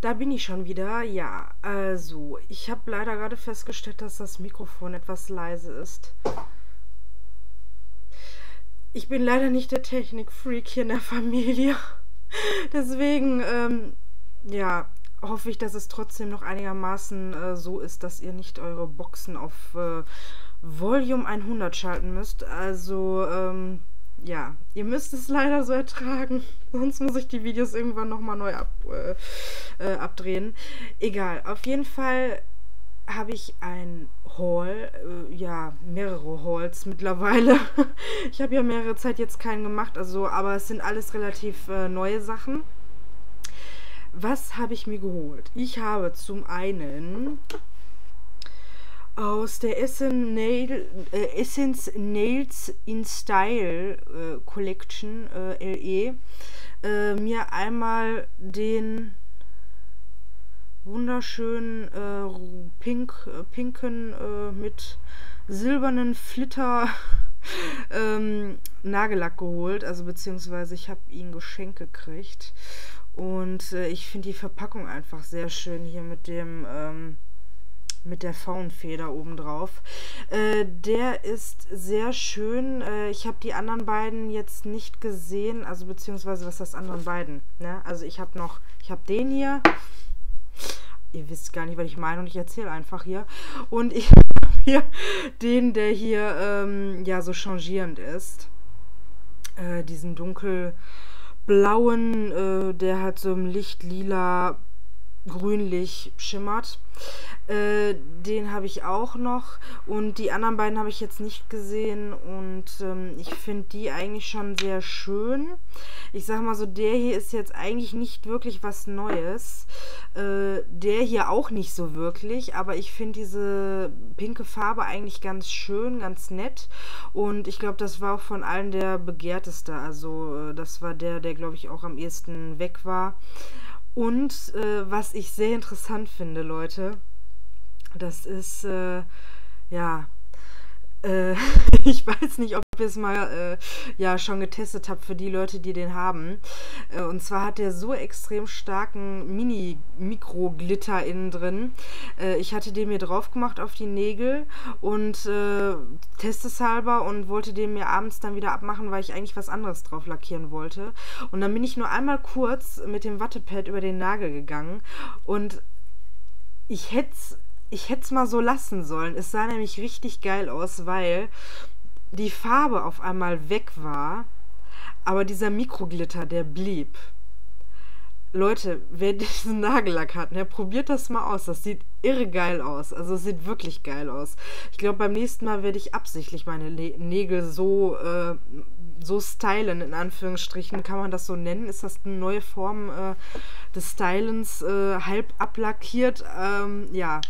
Da bin ich schon wieder. Ja, also, ich habe leider gerade festgestellt, dass das Mikrofon etwas leise ist. Ich bin leider nicht der Technikfreak hier in der Familie. Deswegen, ähm, ja, hoffe ich, dass es trotzdem noch einigermaßen äh, so ist, dass ihr nicht eure Boxen auf äh, Volume 100 schalten müsst. Also, ähm, ja, ihr müsst es leider so ertragen. Sonst muss ich die Videos irgendwann nochmal neu ab, äh, äh, abdrehen. Egal, auf jeden Fall habe ich ein Haul, äh, ja, mehrere Hauls mittlerweile. ich habe ja mehrere Zeit jetzt keinen gemacht, also, aber es sind alles relativ äh, neue Sachen. Was habe ich mir geholt? Ich habe zum einen aus der Essen Nail, äh, Essence Nails in Style äh, Collection äh, LE äh, mir einmal den wunderschönen äh, pink, äh, pinken mit silbernen Flitter ähm, Nagellack geholt, also beziehungsweise ich habe ihn geschenkt gekriegt. Und ich finde die Verpackung einfach sehr schön hier mit dem ähm, mit der Faunfeder obendrauf. Äh, der ist sehr schön. Äh, ich habe die anderen beiden jetzt nicht gesehen, also beziehungsweise was das anderen beiden. Ne? Also ich habe noch, ich habe den hier. Ihr wisst gar nicht, was ich meine und ich erzähle einfach hier. Und ich habe hier den, der hier ähm, ja so changierend ist. Äh, diesen dunkelblauen, äh, der halt so im Licht lila grünlich schimmert. Äh, den habe ich auch noch und die anderen beiden habe ich jetzt nicht gesehen und ähm, ich finde die eigentlich schon sehr schön. Ich sage mal so, der hier ist jetzt eigentlich nicht wirklich was Neues. Äh, der hier auch nicht so wirklich, aber ich finde diese pinke Farbe eigentlich ganz schön, ganz nett und ich glaube, das war auch von allen der begehrteste. Also äh, das war der, der glaube ich auch am ehesten weg war. Und äh, was ich sehr interessant finde, Leute, das ist, äh, ja, äh, ich weiß nicht, ob ihr es mal äh, ja schon getestet habt für die Leute, die den haben. Äh, und zwar hat der so extrem starken Mini-Mikro-Glitter innen drin. Äh, ich hatte den mir drauf gemacht auf die Nägel und äh, testeshalber und wollte den mir abends dann wieder abmachen, weil ich eigentlich was anderes drauf lackieren wollte. Und dann bin ich nur einmal kurz mit dem Wattepad über den Nagel gegangen und ich hätte es ich hätte es mal so lassen sollen. Es sah nämlich richtig geil aus, weil die Farbe auf einmal weg war, aber dieser Mikroglitter, der blieb. Leute, wer diesen Nagellack hat, ne, probiert das mal aus. Das sieht irre geil aus. Also es sieht wirklich geil aus. Ich glaube, beim nächsten Mal werde ich absichtlich meine Nägel so, äh, so stylen, in Anführungsstrichen. Kann man das so nennen? Ist das eine neue Form äh, des Stylens? Äh, halb ablackiert? Ähm, ja,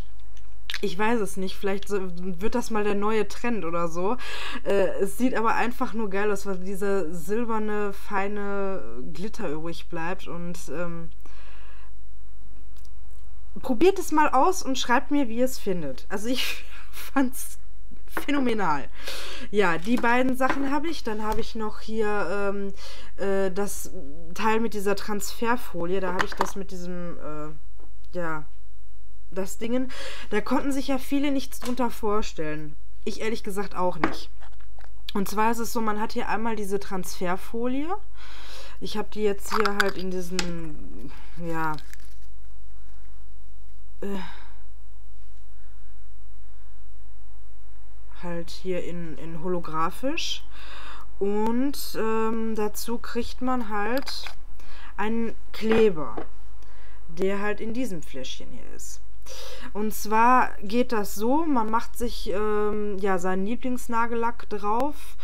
ich weiß es nicht, vielleicht wird das mal der neue Trend oder so. Äh, es sieht aber einfach nur geil aus, weil dieser silberne, feine Glitter übrig bleibt und ähm, probiert es mal aus und schreibt mir, wie ihr es findet. Also ich fand's phänomenal. Ja, die beiden Sachen habe ich. Dann habe ich noch hier ähm, äh, das Teil mit dieser Transferfolie. Da habe ich das mit diesem, äh, ja, das Dingen, da konnten sich ja viele nichts drunter vorstellen. Ich ehrlich gesagt auch nicht. Und zwar ist es so, man hat hier einmal diese Transferfolie. Ich habe die jetzt hier halt in diesen, ja, äh, halt hier in, in holographisch. Und ähm, dazu kriegt man halt einen Kleber, der halt in diesem Fläschchen hier ist. Und zwar geht das so, man macht sich ähm, ja seinen Lieblingsnagellack drauf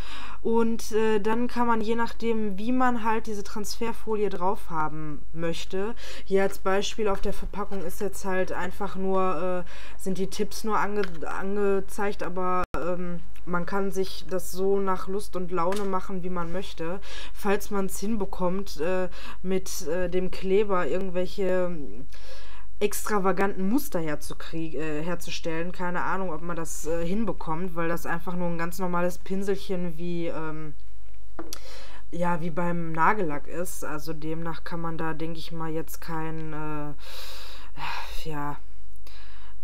und äh, dann kann man je nachdem, wie man halt diese Transferfolie drauf haben möchte. Hier als Beispiel auf der Verpackung ist jetzt halt einfach nur, äh, sind die Tipps nur ange angezeigt, aber ähm, man kann sich das so nach Lust und Laune machen, wie man möchte. Falls man es hinbekommt, äh, mit äh, dem Kleber irgendwelche extravaganten Muster äh, herzustellen. Keine Ahnung, ob man das äh, hinbekommt, weil das einfach nur ein ganz normales Pinselchen wie, ähm, ja, wie beim Nagellack ist. Also demnach kann man da, denke ich mal, jetzt kein, äh, ja,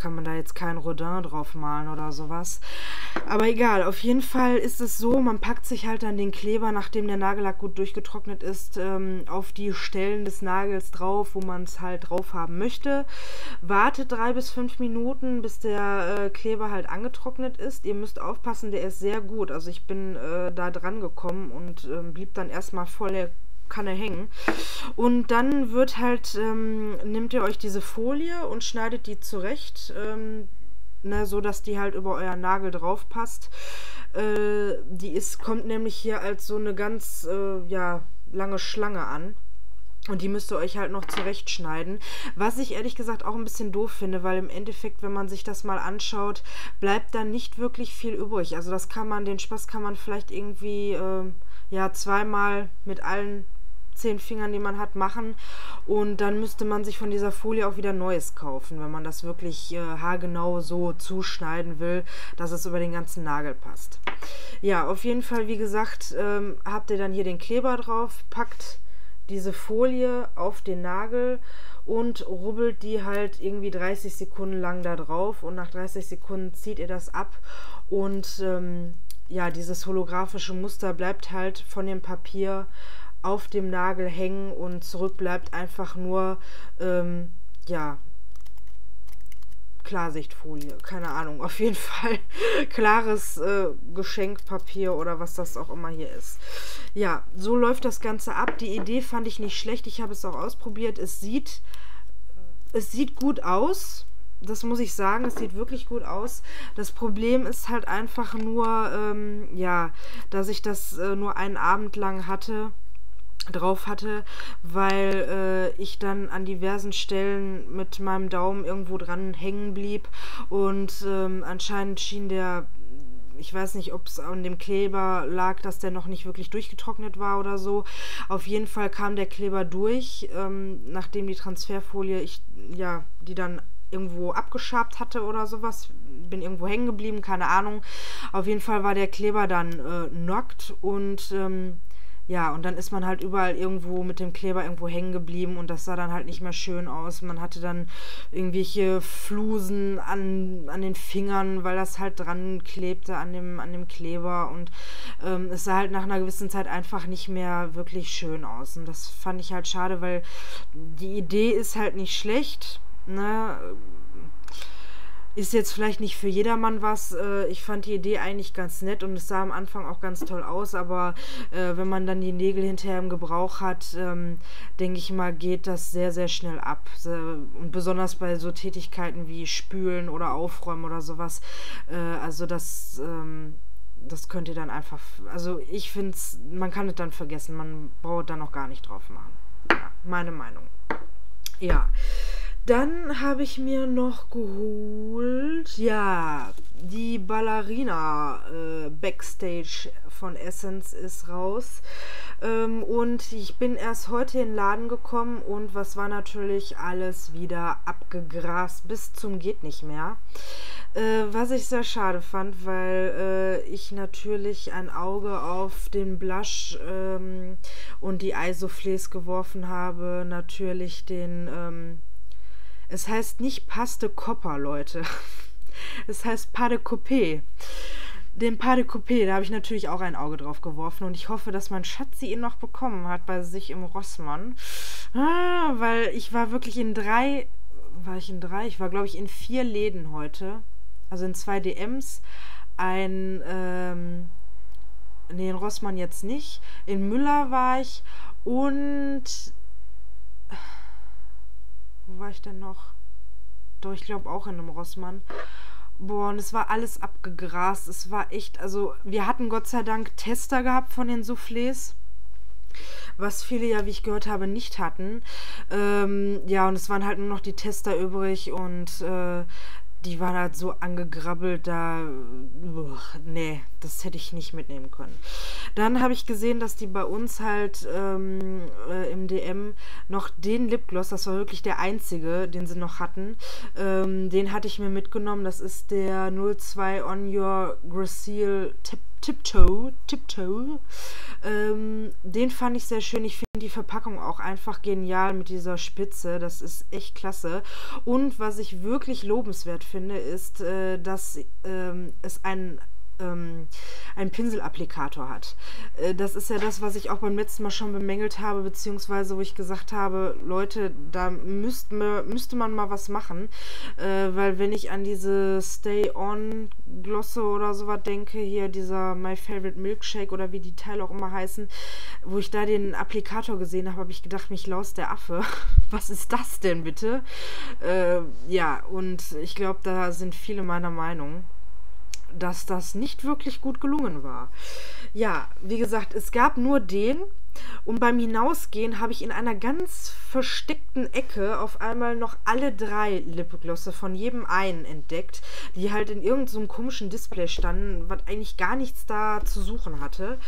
kann man da jetzt kein Rodin drauf malen oder sowas. Aber egal, auf jeden Fall ist es so, man packt sich halt dann den Kleber, nachdem der Nagellack gut durchgetrocknet ist, ähm, auf die Stellen des Nagels drauf, wo man es halt drauf haben möchte. Wartet drei bis fünf Minuten, bis der äh, Kleber halt angetrocknet ist. Ihr müsst aufpassen, der ist sehr gut. Also ich bin äh, da dran gekommen und äh, blieb dann erstmal voll Kanne hängen. Und dann wird halt, ähm, nehmt ihr euch diese Folie und schneidet die zurecht, ähm, ne, so dass die halt über euren Nagel drauf passt. Äh, die ist, kommt nämlich hier als so eine ganz, äh, ja, lange Schlange an. Und die müsst ihr euch halt noch zurechtschneiden. Was ich ehrlich gesagt auch ein bisschen doof finde, weil im Endeffekt, wenn man sich das mal anschaut, bleibt da nicht wirklich viel übrig. Also das kann man, den Spaß kann man vielleicht irgendwie, äh, ja, zweimal mit allen zehn Fingern, die man hat, machen. Und dann müsste man sich von dieser Folie auch wieder Neues kaufen, wenn man das wirklich äh, haargenau so zuschneiden will, dass es über den ganzen Nagel passt. Ja, auf jeden Fall, wie gesagt, ähm, habt ihr dann hier den Kleber drauf, packt diese Folie auf den Nagel und rubbelt die halt irgendwie 30 Sekunden lang da drauf und nach 30 Sekunden zieht ihr das ab und ähm, ja, dieses holographische Muster bleibt halt von dem Papier auf dem Nagel hängen und zurück bleibt einfach nur, ähm, ja, Klarsichtfolie, keine Ahnung, auf jeden Fall klares äh, Geschenkpapier oder was das auch immer hier ist. Ja, so läuft das Ganze ab. Die Idee fand ich nicht schlecht, ich habe es auch ausprobiert. Es sieht, es sieht gut aus, das muss ich sagen, es sieht wirklich gut aus. Das Problem ist halt einfach nur, ähm, ja, dass ich das äh, nur einen Abend lang hatte drauf hatte, weil äh, ich dann an diversen Stellen mit meinem Daumen irgendwo dran hängen blieb und ähm, anscheinend schien der ich weiß nicht, ob es an dem Kleber lag, dass der noch nicht wirklich durchgetrocknet war oder so. Auf jeden Fall kam der Kleber durch, ähm, nachdem die Transferfolie, ich, ja, die dann irgendwo abgeschabt hatte oder sowas. Bin irgendwo hängen geblieben, keine Ahnung. Auf jeden Fall war der Kleber dann äh, knockt und ähm, ja, und dann ist man halt überall irgendwo mit dem Kleber irgendwo hängen geblieben und das sah dann halt nicht mehr schön aus. Man hatte dann irgendwelche Flusen an, an den Fingern, weil das halt dran klebte an dem, an dem Kleber und ähm, es sah halt nach einer gewissen Zeit einfach nicht mehr wirklich schön aus. Und das fand ich halt schade, weil die Idee ist halt nicht schlecht, ne? Ist jetzt vielleicht nicht für jedermann was. Äh, ich fand die Idee eigentlich ganz nett und es sah am Anfang auch ganz toll aus, aber äh, wenn man dann die Nägel hinterher im Gebrauch hat, ähm, denke ich mal, geht das sehr, sehr schnell ab. Und besonders bei so Tätigkeiten wie Spülen oder Aufräumen oder sowas. Äh, also das, ähm, das könnt ihr dann einfach, also ich finde es, man kann es dann vergessen, man braucht da noch gar nicht drauf machen. Ja, meine Meinung. Ja. Dann habe ich mir noch geholt, ja, die Ballerina äh, Backstage von Essence ist raus. Ähm, und ich bin erst heute in den Laden gekommen und was war natürlich alles wieder abgegrast bis zum geht nicht mehr. Äh, was ich sehr schade fand, weil äh, ich natürlich ein Auge auf den Blush ähm, und die Isoflees geworfen habe, natürlich den... Ähm, es heißt nicht Paste Copper, Leute. Es heißt Pas de Coupé. Den Pas de Coupé, da habe ich natürlich auch ein Auge drauf geworfen und ich hoffe, dass mein Schatzi ihn noch bekommen hat bei sich im Rossmann. Ah, weil ich war wirklich in drei, war ich in drei? Ich war, glaube ich, in vier Läden heute. Also in zwei DMs. Ein, ähm, nee, in Rossmann jetzt nicht. In Müller war ich und wo war ich denn noch? Doch, ich glaube auch in einem Rossmann. Boah, und es war alles abgegrast. Es war echt, also wir hatten Gott sei Dank Tester gehabt von den Soufflés was viele ja, wie ich gehört habe, nicht hatten. Ähm, ja, und es waren halt nur noch die Tester übrig und äh, die waren halt so angegrabbelt, da. Uch, nee, das hätte ich nicht mitnehmen können. Dann habe ich gesehen, dass die bei uns halt ähm, äh, im DM noch den Lipgloss, das war wirklich der einzige, den sie noch hatten, ähm, den hatte ich mir mitgenommen. Das ist der 02 On Your Gracile Tip Tiptoe, Tiptoe. Ähm, den fand ich sehr schön. Ich finde die Verpackung auch einfach genial mit dieser Spitze. Das ist echt klasse. Und was ich wirklich lobenswert finde, ist, äh, dass ähm, es ein ähm, einen Pinselapplikator hat. Äh, das ist ja das, was ich auch beim letzten Mal schon bemängelt habe, beziehungsweise wo ich gesagt habe, Leute, da müsst, müsste man mal was machen, äh, weil wenn ich an diese Stay-On-Glosse oder sowas denke, hier dieser My Favorite Milkshake oder wie die Teile auch immer heißen, wo ich da den Applikator gesehen habe, habe ich gedacht, mich laus der Affe. Was ist das denn bitte? Äh, ja, und ich glaube, da sind viele meiner Meinung dass das nicht wirklich gut gelungen war. Ja, wie gesagt, es gab nur den. Und beim Hinausgehen habe ich in einer ganz versteckten Ecke auf einmal noch alle drei Lipglosse von jedem einen entdeckt, die halt in irgendeinem so komischen Display standen, was eigentlich gar nichts da zu suchen hatte.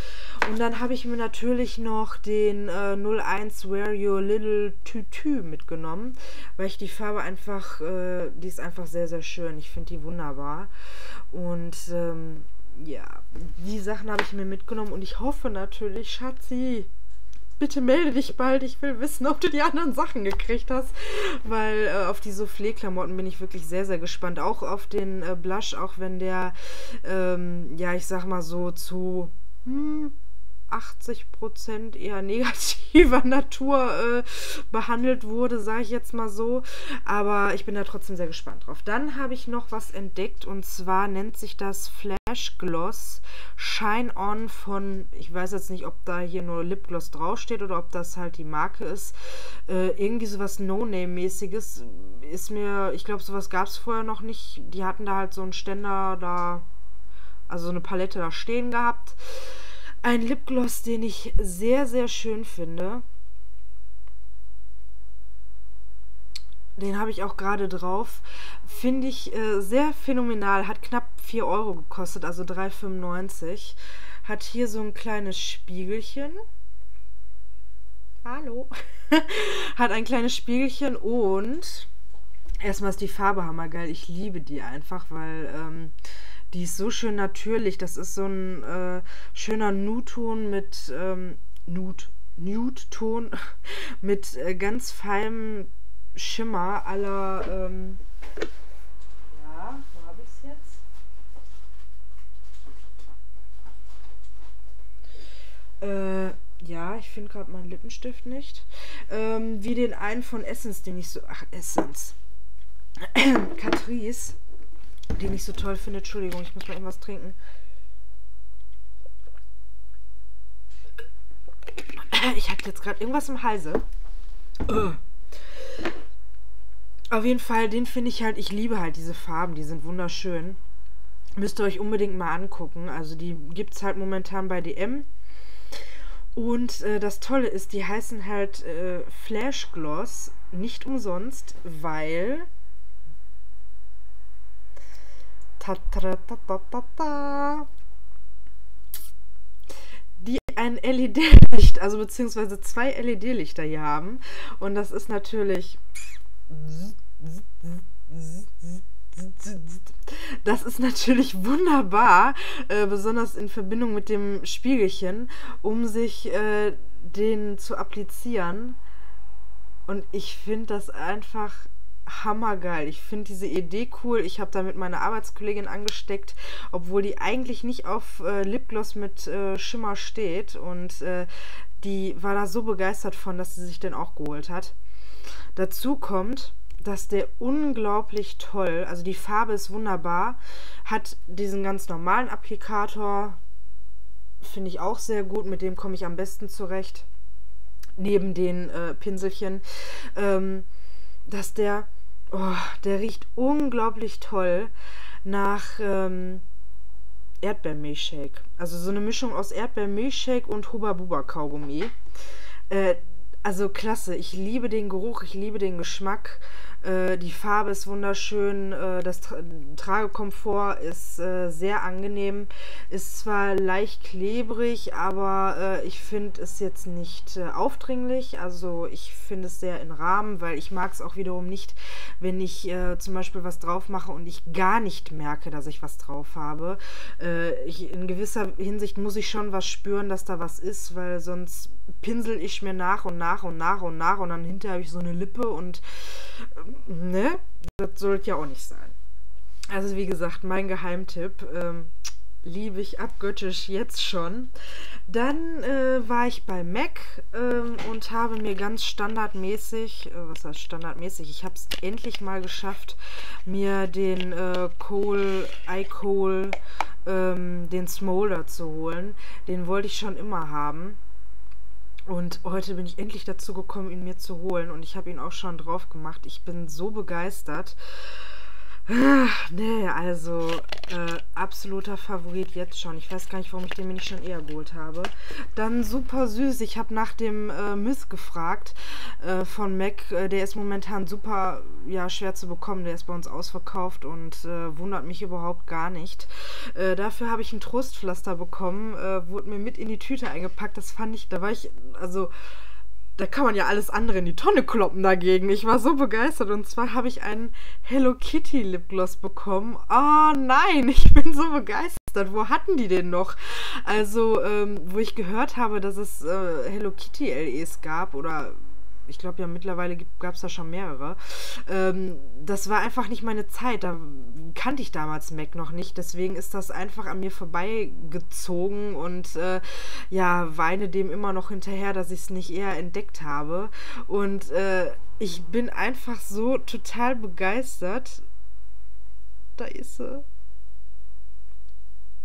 Und dann habe ich mir natürlich noch den äh, 01 Wear Your Little Tütü mitgenommen, weil ich die Farbe einfach, äh, die ist einfach sehr, sehr schön. Ich finde die wunderbar. Und ähm, ja, die Sachen habe ich mir mitgenommen und ich hoffe natürlich, Schatzi, bitte melde dich bald. Ich will wissen, ob du die anderen Sachen gekriegt hast. Weil äh, auf die Soufflé-Klamotten bin ich wirklich sehr, sehr gespannt. Auch auf den äh, Blush, auch wenn der, ähm, ja, ich sag mal so zu hm, 80 Prozent eher negativer Natur äh, behandelt wurde, sage ich jetzt mal so. Aber ich bin da trotzdem sehr gespannt drauf. Dann habe ich noch was entdeckt und zwar nennt sich das Flash Gloss Shine On von, ich weiß jetzt nicht, ob da hier nur Lipgloss draufsteht oder ob das halt die Marke ist. Äh, irgendwie sowas No-Name-mäßiges ist mir, ich glaube, sowas gab es vorher noch nicht. Die hatten da halt so einen Ständer da, also so eine Palette da stehen gehabt. Ein Lipgloss, den ich sehr, sehr schön finde. Den habe ich auch gerade drauf. Finde ich äh, sehr phänomenal. Hat knapp 4 Euro gekostet, also 3,95. Hat hier so ein kleines Spiegelchen. Hallo. Hat ein kleines Spiegelchen und erstmal ist die Farbe hammergeil. Ich liebe die einfach, weil ähm, die ist so schön natürlich. Das ist so ein äh, schöner Nude-Ton mit ähm, Nude, Nude-Ton mit äh, ganz feinem Schimmer aller. Ähm, ja, wo habe ich es jetzt? Äh, ja, ich finde gerade meinen Lippenstift nicht. Ähm, wie den einen von Essence, den ich so. Ach, Essence. Catrice den ich so toll finde. Entschuldigung, ich muss mal irgendwas trinken. Ich hatte jetzt gerade irgendwas im Halse. Auf jeden Fall, den finde ich halt, ich liebe halt diese Farben, die sind wunderschön. Müsst ihr euch unbedingt mal angucken. Also die gibt es halt momentan bei DM. Und äh, das Tolle ist, die heißen halt äh, Flash Gloss nicht umsonst, weil die ein LED-Licht, also beziehungsweise zwei LED-Lichter hier haben. Und das ist natürlich. Das ist natürlich wunderbar, äh, besonders in Verbindung mit dem Spiegelchen, um sich äh, den zu applizieren. Und ich finde das einfach hammergeil. Ich finde diese Idee cool. Ich habe damit meine Arbeitskollegin angesteckt, obwohl die eigentlich nicht auf äh, Lipgloss mit äh, Schimmer steht. Und äh, die war da so begeistert von, dass sie sich den auch geholt hat. Dazu kommt, dass der unglaublich toll, also die Farbe ist wunderbar, hat diesen ganz normalen Applikator, finde ich auch sehr gut, mit dem komme ich am besten zurecht, neben den äh, Pinselchen. Ähm, dass der, oh, der riecht unglaublich toll nach ähm, Erdbeermilchshake. Also so eine Mischung aus Erdbeermilchshake und Huba Buba Kaugummi. Äh, also klasse, ich liebe den Geruch, ich liebe den Geschmack. Äh, die Farbe ist wunderschön, äh, das Tra Tragekomfort ist äh, sehr angenehm, ist zwar leicht klebrig, aber äh, ich finde es jetzt nicht äh, aufdringlich, also ich finde es sehr in Rahmen, weil ich mag es auch wiederum nicht, wenn ich zum Beispiel was drauf mache und ich gar nicht merke, dass ich was drauf habe. ich, in gewisser Hinsicht muss ich schon was spüren, dass da was ist, weil sonst pinsel ich mir nach und nach und nach und nach und dann hinterher habe ich so eine Lippe und ne? Das sollte ja auch nicht sein. Also wie gesagt, mein Geheimtipp. Ähm, liebe ich abgöttisch jetzt schon. Dann äh, war ich bei Mac ähm, und habe mir ganz standardmäßig, äh, was heißt standardmäßig, ich habe es endlich mal geschafft, mir den äh, Cole, iCole, ähm, den Smolder zu holen. Den wollte ich schon immer haben. Und heute bin ich endlich dazu gekommen, ihn mir zu holen. Und ich habe ihn auch schon drauf gemacht. Ich bin so begeistert. Nee, also äh, absoluter Favorit jetzt schon. Ich weiß gar nicht, warum ich den mir nicht schon eher geholt habe. Dann super süß. Ich habe nach dem äh, Miss gefragt äh, von Mac. Äh, der ist momentan super ja, schwer zu bekommen. Der ist bei uns ausverkauft und äh, wundert mich überhaupt gar nicht. Äh, dafür habe ich ein Trostpflaster bekommen. wurde mir mit in die Tüte eingepackt. Das fand ich, da war ich, also da kann man ja alles andere in die Tonne kloppen dagegen. Ich war so begeistert. Und zwar habe ich einen Hello Kitty Lipgloss bekommen. Oh nein, ich bin so begeistert. Wo hatten die den noch? Also, ähm, wo ich gehört habe, dass es äh, Hello Kitty LEs gab oder ich glaube ja mittlerweile gab es da schon mehrere. Ähm, das war einfach nicht meine Zeit. Da kannte ich damals Mac noch nicht. Deswegen ist das einfach an mir vorbeigezogen und äh, ja, weine dem immer noch hinterher, dass ich es nicht eher entdeckt habe. Und äh, ich bin einfach so total begeistert. Da ist sie.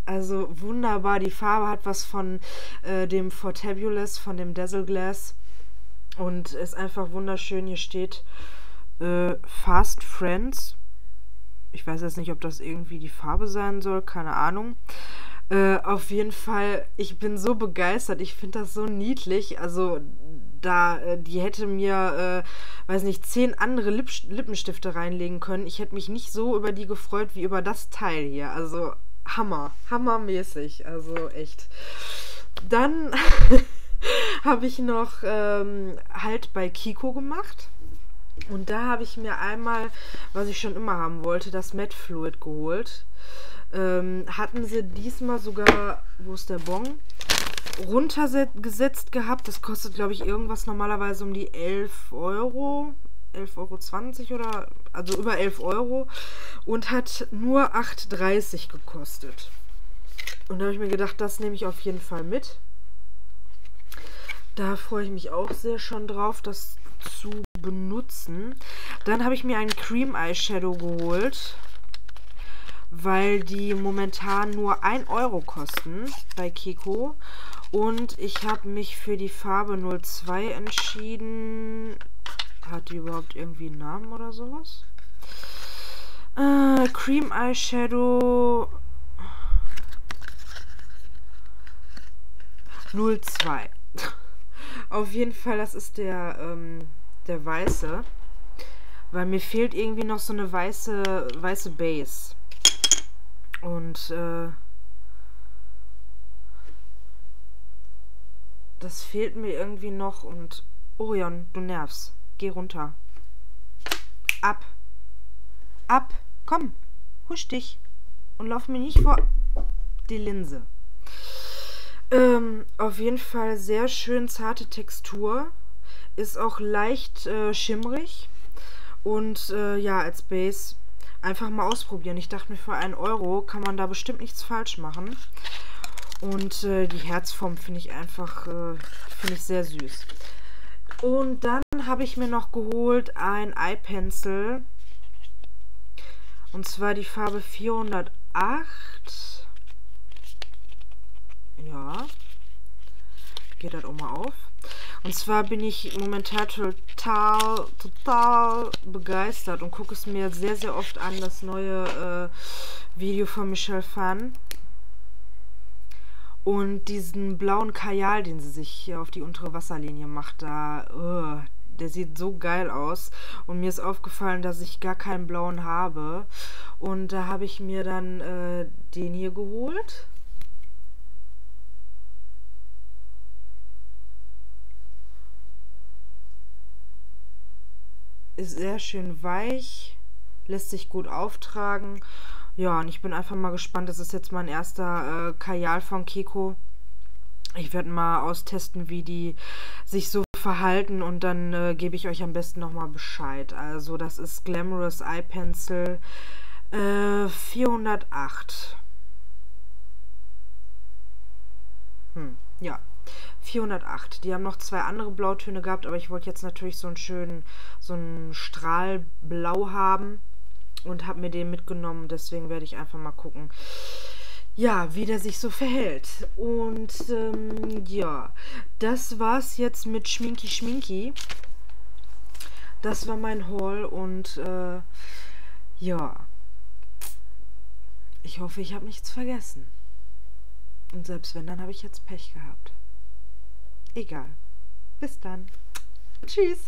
Also wunderbar. Die Farbe hat was von äh, dem Fortabulous, von dem Dazzle Glass und ist einfach wunderschön. Hier steht äh, Fast Friends. Ich weiß jetzt nicht, ob das irgendwie die Farbe sein soll, keine Ahnung. Äh, auf jeden Fall, ich bin so begeistert. Ich finde das so niedlich. Also, da, äh, die hätte mir, äh, weiß nicht, zehn andere Lip Lippenstifte reinlegen können. Ich hätte mich nicht so über die gefreut wie über das Teil hier. Also, Hammer. Hammermäßig. Also, echt. Dann habe ich noch ähm, halt bei Kiko gemacht. Und da habe ich mir einmal, was ich schon immer haben wollte, das Matte Fluid geholt. Ähm, hatten sie diesmal sogar, wo ist der Bon? runtergesetzt gehabt. Das kostet, glaube ich, irgendwas normalerweise um die 11 Euro. 11,20 Euro oder, also über 11 Euro. Und hat nur 8,30 gekostet. Und da habe ich mir gedacht, das nehme ich auf jeden Fall mit. Da freue ich mich auch sehr schon drauf, das zu benutzen. Dann habe ich mir einen Cream Eyeshadow geholt, weil die momentan nur 1 Euro kosten bei Kiko. Und ich habe mich für die Farbe 02 entschieden. Hat die überhaupt irgendwie einen Namen oder sowas? Äh, Cream Eyeshadow 02. Auf jeden Fall, das ist der, ähm, der weiße. Weil mir fehlt irgendwie noch so eine weiße, weiße Base. Und, äh, das fehlt mir irgendwie noch und, Orion, du nervst. Geh runter. Ab. Ab. Komm. Husch dich. Und lauf mir nicht vor die Linse. Ähm, auf jeden Fall sehr schön zarte Textur. Ist auch leicht äh, schimmrig. Und äh, ja, als Base einfach mal ausprobieren. Ich dachte mir, für einen Euro kann man da bestimmt nichts falsch machen. Und äh, die Herzform finde ich einfach, äh, finde ich sehr süß. Und dann habe ich mir noch geholt ein Eye Pencil. Und zwar die Farbe 408. Ja. Geht das auch mal auf. Und zwar bin ich momentan total, total begeistert und gucke es mir sehr, sehr oft an, das neue äh, Video von Michelle Fan. Und diesen blauen Kajal, den sie sich hier auf die untere Wasserlinie macht, da, uh, der sieht so geil aus. Und mir ist aufgefallen, dass ich gar keinen blauen habe. Und da habe ich mir dann äh, den hier geholt. Ist sehr schön weich, lässt sich gut auftragen. Ja, und ich bin einfach mal gespannt. Das ist jetzt mein erster äh, Kajal von Kiko. Ich werde mal austesten, wie die sich so verhalten und dann äh, gebe ich euch am besten nochmal Bescheid. Also das ist Glamorous Eye Pencil äh, 408. Hm, ja. 408. Die haben noch zwei andere Blautöne gehabt, aber ich wollte jetzt natürlich so einen schönen, so einen Strahlblau haben und habe mir den mitgenommen. Deswegen werde ich einfach mal gucken, ja, wie der sich so verhält. Und ähm, ja, das war's jetzt mit Schminki Schminki. Das war mein Haul und äh, ja, ich hoffe, ich habe nichts vergessen. Und selbst wenn, dann habe ich jetzt Pech gehabt. Egal. Bis dann. Tschüss.